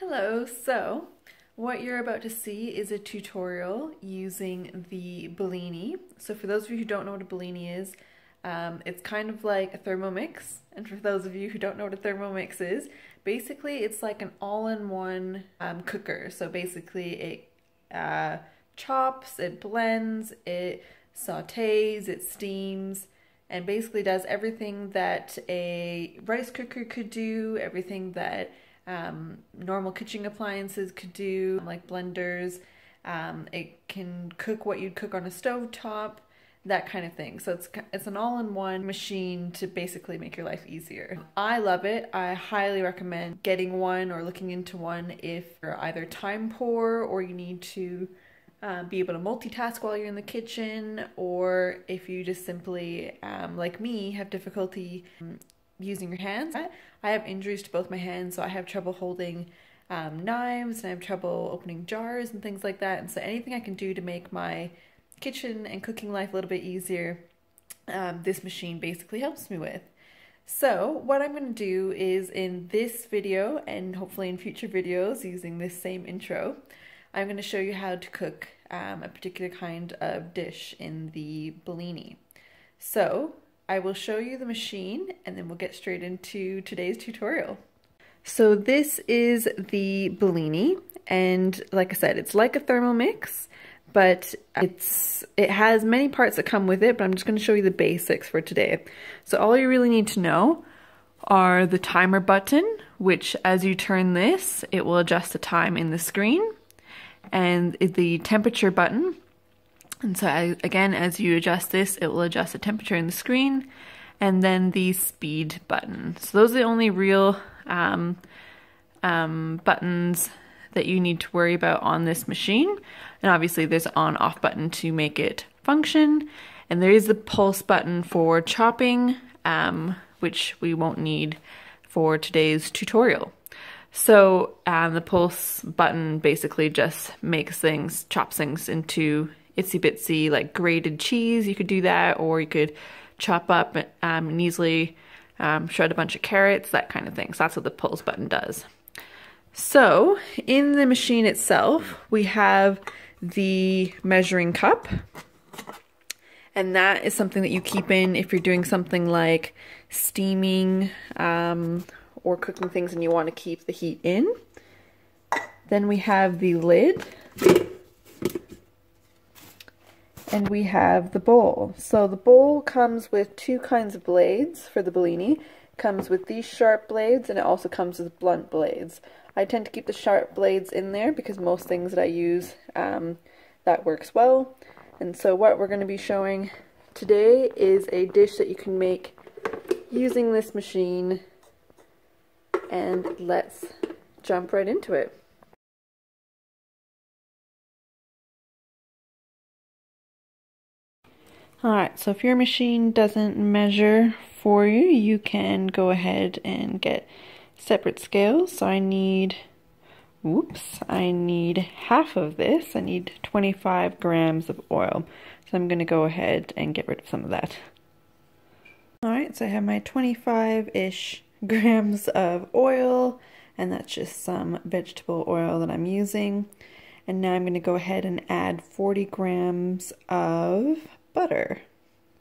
Hello, so what you're about to see is a tutorial using the Bellini. So for those of you who don't know what a Bellini is, um, it's kind of like a Thermomix. And for those of you who don't know what a Thermomix is, basically it's like an all-in-one um, cooker. So basically it uh, chops, it blends, it sautés, it steams, and basically does everything that a rice cooker could do, everything that um, normal kitchen appliances could do, like blenders. Um, it can cook what you'd cook on a stove top, that kind of thing. So it's it's an all-in-one machine to basically make your life easier. I love it. I highly recommend getting one or looking into one if you're either time poor or you need to uh, be able to multitask while you're in the kitchen, or if you just simply, um, like me, have difficulty using your hands. I have injuries to both my hands, so I have trouble holding um, knives and I have trouble opening jars and things like that. And so anything I can do to make my kitchen and cooking life a little bit easier, um, this machine basically helps me with. So what I'm going to do is in this video and hopefully in future videos using this same intro, I'm going to show you how to cook um, a particular kind of dish in the Bellini. So I will show you the machine and then we'll get straight into today's tutorial. So this is the Bellini and like I said, it's like a Thermomix, but it's it has many parts that come with it, but I'm just going to show you the basics for today. So all you really need to know are the timer button, which as you turn this, it will adjust the time in the screen, and the temperature button, and so I, again, as you adjust this, it will adjust the temperature in the screen and then the speed button. So those are the only real um, um, buttons that you need to worry about on this machine. And obviously there's on off button to make it function. And there is the pulse button for chopping, um, which we won't need for today's tutorial. So um, the pulse button basically just makes things, chops things into itsy bitsy like grated cheese. You could do that, or you could chop up um, and easily um, shred a bunch of carrots, that kind of thing. So that's what the pulse button does. So in the machine itself, we have the measuring cup. And that is something that you keep in if you're doing something like steaming um, or cooking things and you want to keep the heat in. Then we have the lid and we have the bowl. So the bowl comes with two kinds of blades for the Bellini. It comes with these sharp blades and it also comes with blunt blades. I tend to keep the sharp blades in there because most things that I use, um, that works well. And so what we're going to be showing today is a dish that you can make using this machine and let's jump right into it. Alright, so if your machine doesn't measure for you, you can go ahead and get separate scales. So I need, whoops, I need half of this. I need 25 grams of oil. So I'm going to go ahead and get rid of some of that. Alright, so I have my 25-ish grams of oil, and that's just some vegetable oil that I'm using. And now I'm going to go ahead and add 40 grams of butter.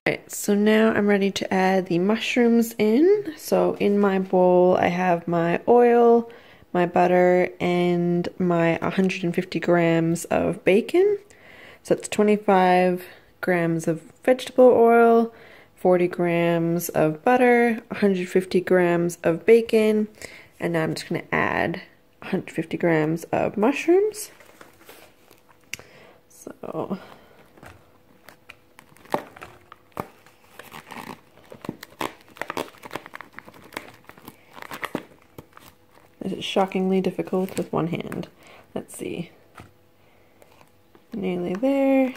Alright, so now I'm ready to add the mushrooms in. So in my bowl I have my oil, my butter, and my 150 grams of bacon. So it's 25 grams of vegetable oil, 40 grams of butter, 150 grams of bacon, and now I'm just going to add 150 grams of mushrooms. So shockingly difficult with one hand. Let's see. Nearly there.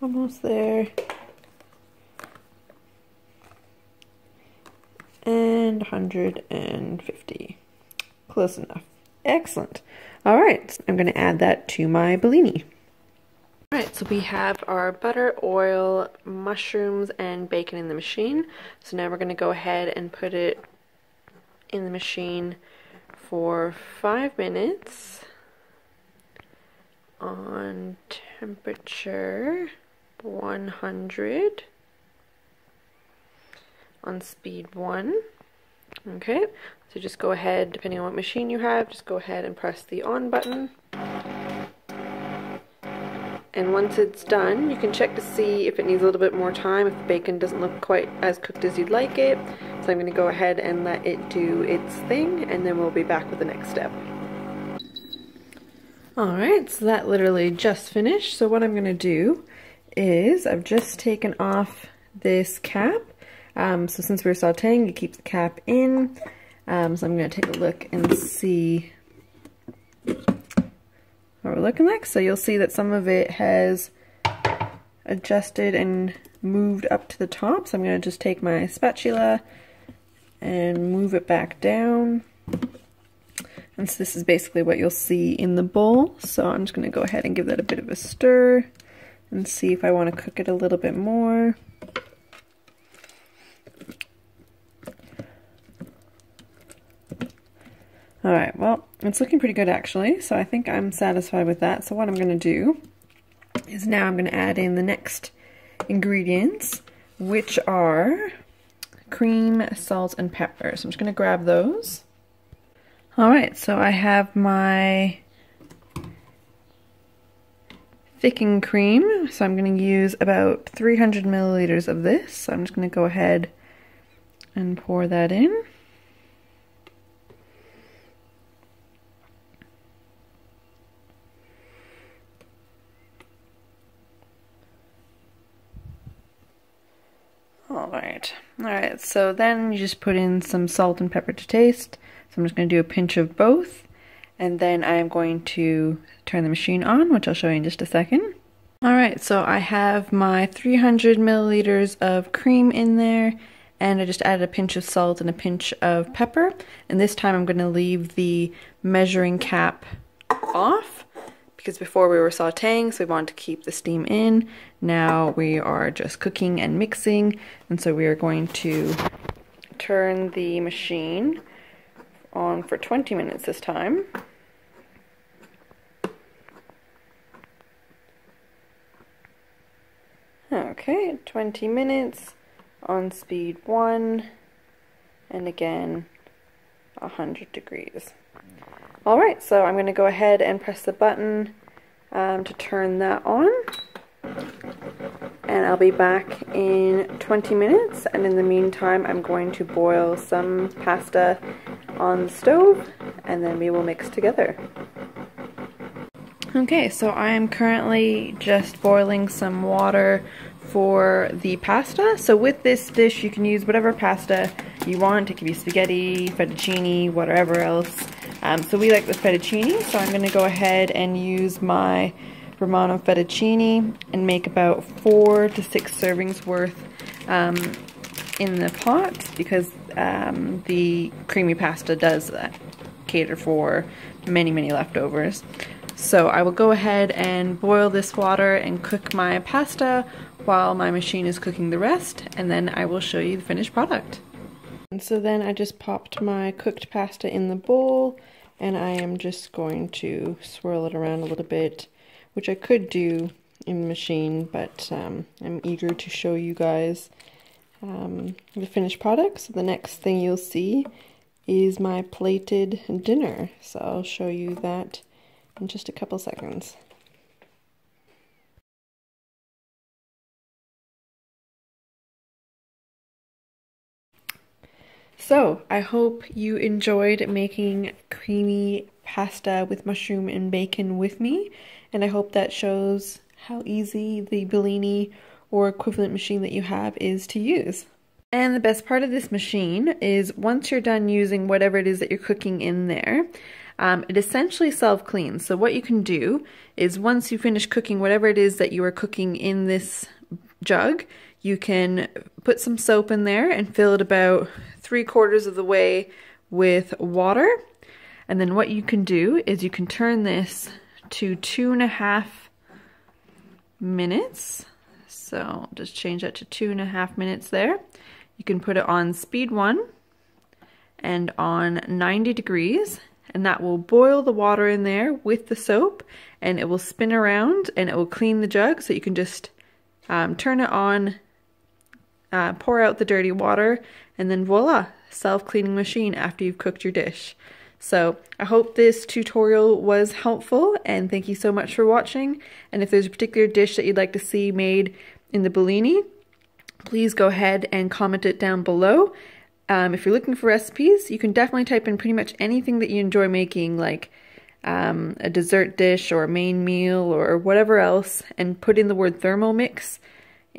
Almost there. And 150. Close enough. Excellent. All right, I'm going to add that to my Bellini. Alright, so we have our butter, oil, mushrooms, and bacon in the machine. So now we're going to go ahead and put it in the machine for five minutes on temperature 100 on speed 1. Okay, so just go ahead, depending on what machine you have, just go ahead and press the on button. And once it's done, you can check to see if it needs a little bit more time, if the bacon doesn't look quite as cooked as you'd like it. So I'm going to go ahead and let it do its thing, and then we'll be back with the next step. Alright, so that literally just finished. So what I'm going to do is I've just taken off this cap. Um, so since we are sauteing, you keep the cap in. Um, so I'm going to take a look and see what we're looking like. So you'll see that some of it has adjusted and moved up to the top. So I'm going to just take my spatula and move it back down. And so this is basically what you'll see in the bowl. So I'm just going to go ahead and give that a bit of a stir and see if I want to cook it a little bit more. Alright, well, it's looking pretty good actually, so I think I'm satisfied with that. So what I'm going to do is now I'm going to add in the next ingredients, which are cream, salt, and pepper. So I'm just going to grab those. Alright, so I have my thickened cream. So I'm going to use about 300 milliliters of this. So I'm just going to go ahead and pour that in. Alright, alright, so then you just put in some salt and pepper to taste. So I'm just going to do a pinch of both. And then I'm going to turn the machine on, which I'll show you in just a second. Alright, so I have my 300 milliliters of cream in there and I just added a pinch of salt and a pinch of pepper. And this time I'm going to leave the measuring cap off because before we were sauteing, so we wanted to keep the steam in. Now we are just cooking and mixing, and so we are going to turn the machine on for 20 minutes this time. Okay, 20 minutes on speed 1 and again 100 degrees. Alright, so I'm going to go ahead and press the button um, to turn that on. And I'll be back in 20 minutes and in the meantime I'm going to boil some pasta on the stove and then we will mix together. Okay, so I am currently just boiling some water for the pasta. So with this dish, you can use whatever pasta you want. It could be spaghetti, fettuccine, whatever else. Um, so we like the fettuccine, so I'm going to go ahead and use my Romano fettuccine and make about four to six servings worth um, in the pot because um, the creamy pasta does cater for many, many leftovers. So I will go ahead and boil this water and cook my pasta while my machine is cooking the rest and then I will show you the finished product. And so then I just popped my cooked pasta in the bowl and I am just going to swirl it around a little bit, which I could do in the machine, but um, I'm eager to show you guys um, the finished product. So the next thing you'll see is my plated dinner. So I'll show you that in just a couple seconds. So, I hope you enjoyed making creamy pasta with mushroom and bacon with me, and I hope that shows how easy the Bellini or equivalent machine that you have is to use. And the best part of this machine is once you're done using whatever it is that you're cooking in there, um, it essentially self-cleans. So what you can do is once you finish cooking whatever it is that you are cooking in this jug, you can put some soap in there and fill it about three quarters of the way with water. And then what you can do is you can turn this to two and a half minutes. So just change that to two and a half minutes there. You can put it on speed one and on 90 degrees and that will boil the water in there with the soap and it will spin around and it will clean the jug so you can just um, turn it on, uh, pour out the dirty water and then voila, self-cleaning machine after you've cooked your dish. So I hope this tutorial was helpful and thank you so much for watching. And if there's a particular dish that you'd like to see made in the Bellini, please go ahead and comment it down below. Um, if you're looking for recipes, you can definitely type in pretty much anything that you enjoy making, like um, a dessert dish or a main meal or whatever else, and put in the word Thermomix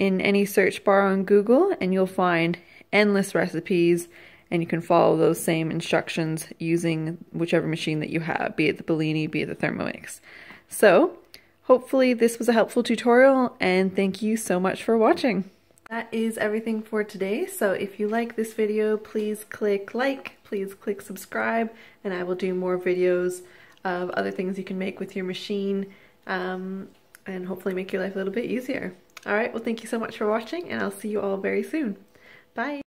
in any search bar on Google, and you'll find endless recipes and you can follow those same instructions using whichever machine that you have, be it the Bellini, be it the Thermomix. So, hopefully this was a helpful tutorial, and thank you so much for watching. That is everything for today, so if you like this video, please click like, please click subscribe, and I will do more videos of other things you can make with your machine, um, and hopefully make your life a little bit easier. Alright, well thank you so much for watching, and I'll see you all very soon. Bye!